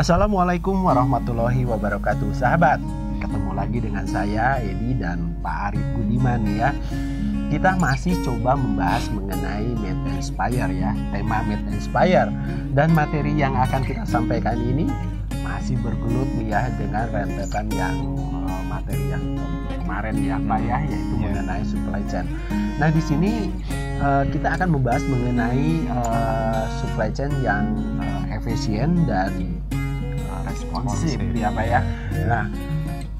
Assalamualaikum warahmatullahi wabarakatuh Sahabat, ketemu lagi dengan saya Edi dan Pak Arif Budiman ya Kita masih coba membahas mengenai Made Inspire ya Tema Made Inspire Dan materi yang akan kita sampaikan ini masih bergelut ya dengan rentetan yang uh, materi yang kemarin ya Pak ya yaitu yeah. mengenai supply chain. Nah di sini uh, kita akan membahas mengenai uh, supply chain yang uh, efisien dan responsif ya Pak ya. Nah,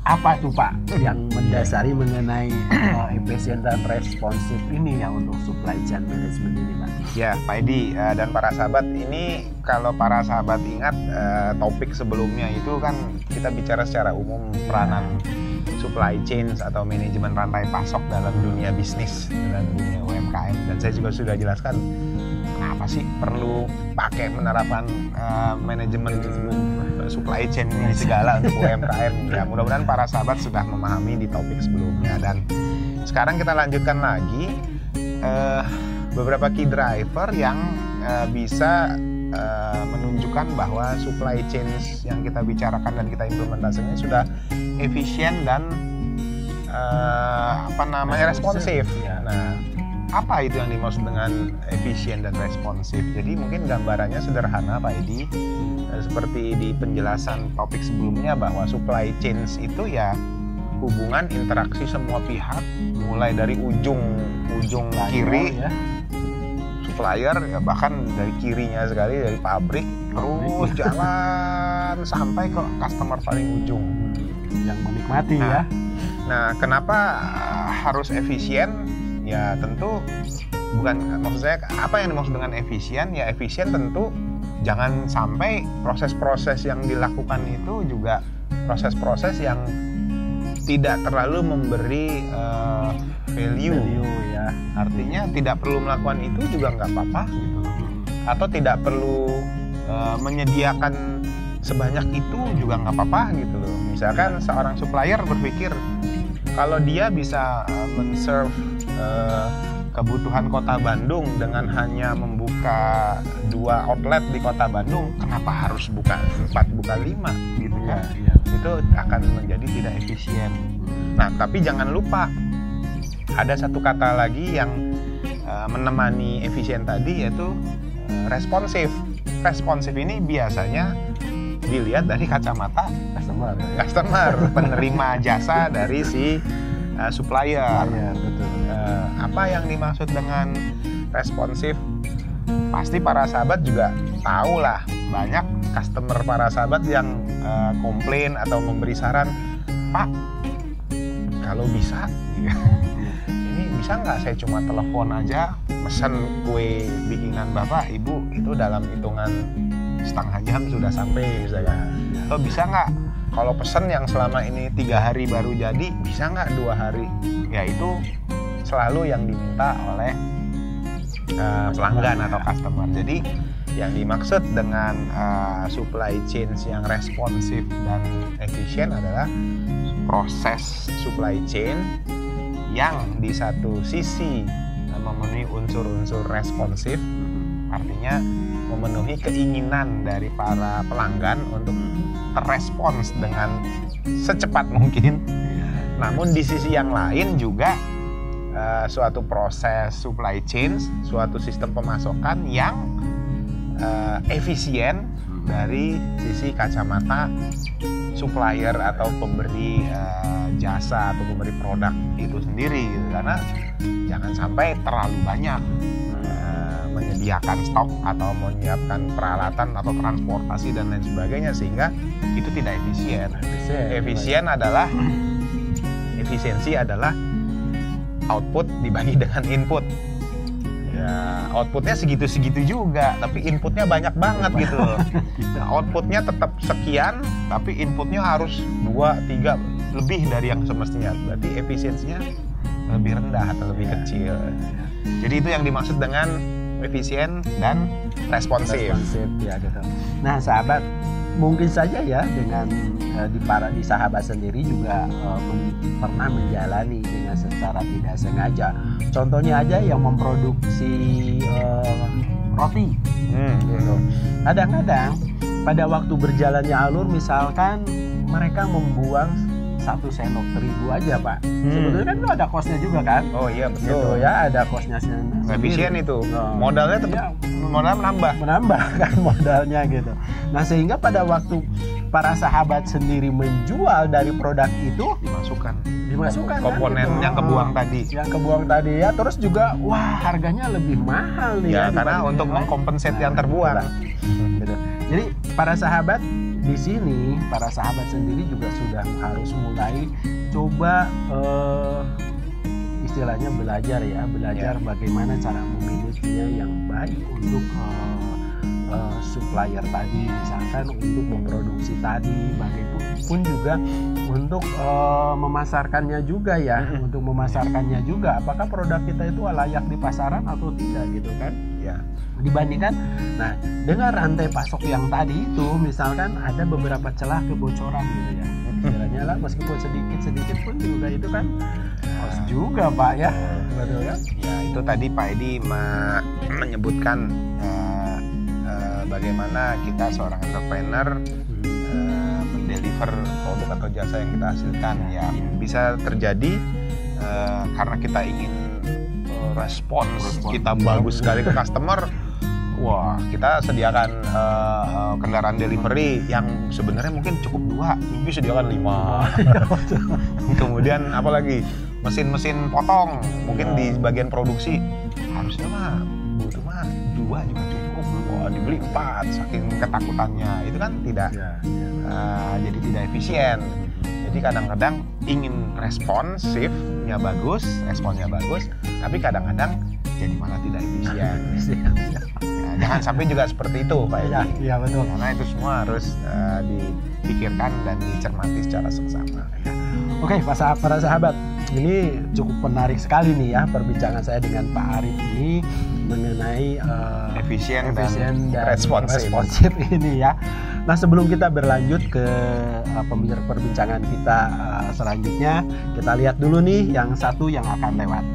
apa tuh Pak yang mendasari mengenai uh, efisien dan responsif ini ya untuk supply chain management ini Pak? Ya Pak Edi uh, dan para sahabat ini kalau para sahabat ingat uh, topik sebelumnya itu kan kita bicara secara umum peranan supply chain atau manajemen rantai pasok dalam dunia bisnis dalam dunia UMKM dan saya juga sudah jelaskan kenapa sih perlu pakai penerapan uh, manajemen supply chain ini segala untuk UMKM ya mudah-mudahan para sahabat sudah memahami di topik sebelumnya dan sekarang kita lanjutkan lagi uh, beberapa key driver yang uh, bisa uh, menunjukkan bahwa supply chain yang kita bicarakan dan kita implementasinya sudah efisien dan uh, apa namanya responsif. Ya. Nah, apa itu yang dimaksud dengan efisien dan responsif? Jadi mungkin gambarannya sederhana Pak Edi seperti di penjelasan topik sebelumnya bahwa supply chain itu ya hubungan interaksi semua pihak mulai dari ujung ujung kiri ya. supplier ya bahkan dari kirinya sekali dari pabrik terus jalan sampai ke customer paling ujung yang menikmati nah, ya. Nah, kenapa harus efisien? Ya tentu bukan maksud saya apa yang dimaksud dengan efisien? Ya efisien tentu jangan sampai proses-proses yang dilakukan itu juga proses-proses yang tidak terlalu memberi uh, value. value ya artinya tidak perlu melakukan itu juga nggak apa-apa gitu atau tidak perlu uh, menyediakan sebanyak itu juga nggak apa-apa gitu loh misalkan seorang supplier berpikir kalau dia bisa uh, men-serve uh, kebutuhan kota Bandung dengan hanya membuka dua outlet di kota Bandung, kenapa harus buka empat buka lima gitu kan? Ya, Itu akan menjadi tidak efisien. Nah, tapi jangan lupa ada satu kata lagi yang uh, menemani efisien tadi yaitu uh, responsif. Responsif ini biasanya dilihat dari kacamata customer, customer penerima jasa dari si uh, supplier. Ya. Uh, apa yang dimaksud dengan responsif? Pasti para sahabat juga tahu lah. Banyak customer para sahabat yang uh, komplain atau memberi saran, Pak, kalau bisa, ini bisa nggak? Saya cuma telepon aja, pesan kue bikinan bapak, ibu. Itu dalam hitungan setengah jam sudah sampai misalnya. Atau bisa nggak? Kalau pesan yang selama ini tiga hari baru jadi bisa nggak dua hari? Ya itu selalu yang diminta oleh uh, pelanggan atau customer jadi yang dimaksud dengan uh, supply chain yang responsif dan efisien adalah proses supply chain yang di satu sisi memenuhi unsur-unsur responsif artinya memenuhi keinginan dari para pelanggan untuk terrespons dengan secepat mungkin. Namun di sisi yang lain juga uh, suatu proses supply chain, suatu sistem pemasokan yang uh, efisien dari sisi kacamata supplier atau pemberi uh, jasa atau pemberi produk itu sendiri gitu. karena jangan sampai terlalu banyak menyediakan stok atau menyiapkan peralatan atau transportasi dan lain sebagainya sehingga itu tidak efisien. Efisien, efisien adalah efisiensi adalah output dibagi dengan input. Ya, outputnya segitu-segitu juga, tapi inputnya banyak banget gitu Nah, outputnya tetap sekian, tapi inputnya harus dua, tiga lebih dari yang semestinya. Berarti efisiensinya lebih rendah atau lebih ya, kecil. Ya. Jadi itu yang dimaksud dengan efisien dan responsif. responsif ya gitu. Nah sahabat mungkin saja ya dengan uh, di para di sahabat sendiri juga uh, men, pernah menjalani dengan secara tidak sengaja. Contohnya aja yang memproduksi uh, roti, hmm. gitu. Kadang-kadang pada waktu berjalannya alur misalkan mereka membuang satu sendok terigu aja pak Hmm. sebetulnya kan itu ada kosnya juga kan Oh iya gitu betul. ya ada kosnya sen- Nggak efisien sendiri. itu. Oh. Modalnya tetap Ya, modal menambah. menambah kan modalnya gitu nah sehingga pada waktu para sahabat sendiri menjual dari produk itu Dimasukkan. dimasukkan kan, komponen gitu. yang kebuang tadi. yang kebuang tadi ya terus juga wah harganya lebih mahal nih Ya, ya, karena untuk mengkompensate Nah, yang terbuang. Gitu. Jadi para sahabat di sini, para sahabat sendiri juga sudah harus mulai coba eh, istilahnya belajar ya, belajar bagaimana cara memilikinya yang baik untuk eh, eh, supplier tadi, misalkan untuk memproduksi tadi, bagaimana juga untuk eh, memasarkannya juga ya, untuk memasarkannya juga. Apakah produk kita itu layak di pasaran atau tidak gitu kan? Ya. dibandingkan nah dengan rantai pasok yang tadi itu misalkan ada beberapa celah kebocoran gitu ya. Istilahnya lah meskipun sedikit sedikit pun juga itu kan kos juga pak ya. Betul kan Ya, itu tadi Pak Edi me- menyebutkan eh, eh, bagaimana kita seorang entrepreneur eh, mendeliver produk atau jasa yang kita hasilkan ya. Bisa terjadi eh, karena kita ingin respons. Respons. kita bagus sekali ke customer. Wah kita sediakan eh, kendaraan delivery yang sebenarnya mungkin cukup dua. Tapi sediakan lima. Kemudian apalagi? Mesin-mesin potong. Mungkin di bagian produksi. Harusnya mah butuh mah dua juga cukup. Wah dibeli empat saking ketakutannya. Itu kan tidak ya, eh, jadi tidak efisien jadi kadang-kadang ingin responsif ya bagus responnya bagus tapi kadang-kadang jadi malah tidak efisien. Ya, jangan sampai juga seperti itu Pak ya, Edi ya betul. Karena itu semua harus eh, dipikirkan dan dicermati secara seksama Oke, Pak sah- para sahabat, ini cukup menarik sekali nih ya perbincangan saya dengan Pak Arif ini mengenai eh, efisien, efisien dan, responsif. responsif ini ya. Nah sebelum kita berlanjut ke uh, pembicaraan perbincangan kita uh, selanjutnya, kita lihat dulu nih yang satu yang akan lewat.